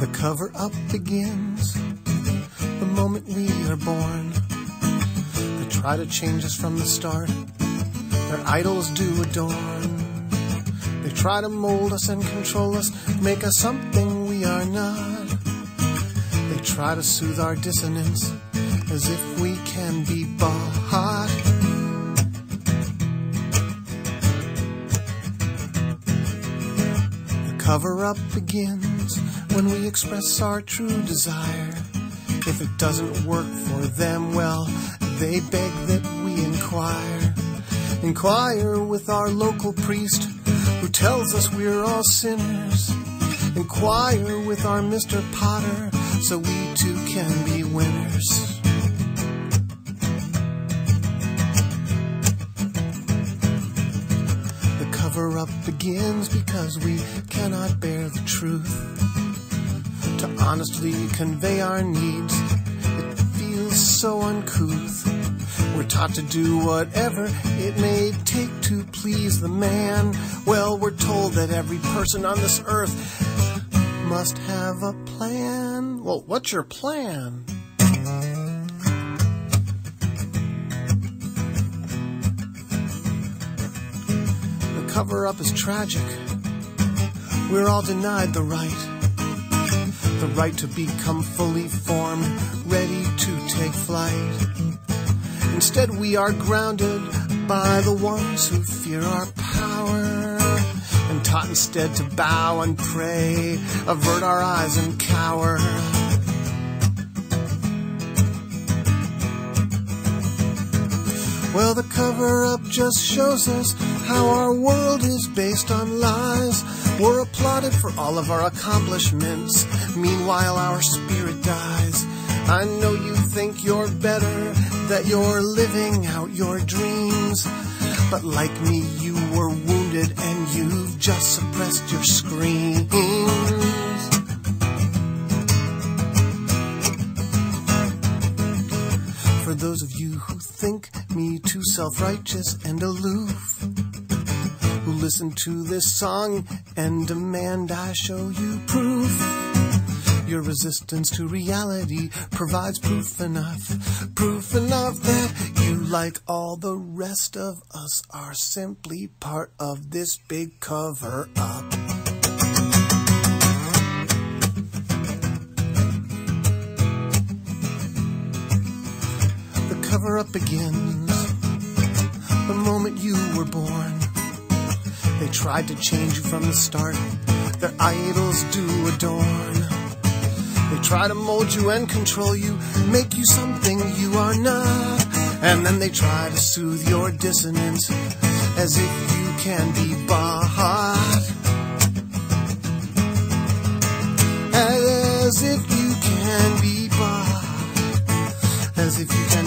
The cover up begins the moment we are born. They try to change us from the start. Their idols do adorn. They try to mold us and control us, make us something we are not. They try to soothe our dissonance as if we can be bought. The cover up begins when we express our true desire. If it doesn't work for them, well, they beg that we inquire. Inquire with our local priest who tells us we're all sinners. Inquire with our Mr. Potter so we too can be winners. The cover up begins because we cannot bear the truth. Honestly convey our needs, it feels so uncouth. We're taught to do whatever it may take to please the man. Well, we're told that every person on this earth must have a plan. Well, what's your plan? The cover up is tragic. We're all denied the right. The right to become fully formed, ready to take flight. Instead, we are grounded by the ones who fear our power and taught instead to bow and pray, avert our eyes and cower. Well, the cover up just shows us how our world is based on lies. We're applauded for all of our accomplishments. Meanwhile, our spirit dies. I know you think you're better, that you're living out your dreams. But like me, you were wounded and you've just suppressed your screams. For those of you who think me too self righteous and aloof, listen to this song and demand I show you proof. Your resistance to reality provides proof enough, proof enough that you, like all the rest of us, are simply part of this big cover up. The cover up begins the moment you were born. They tried to change you from the start, their idols do adorn. They try to mold you and control you, make you something you are not. And then they try to soothe your dissonance as if you can be bought. As if you can be bought. As if you can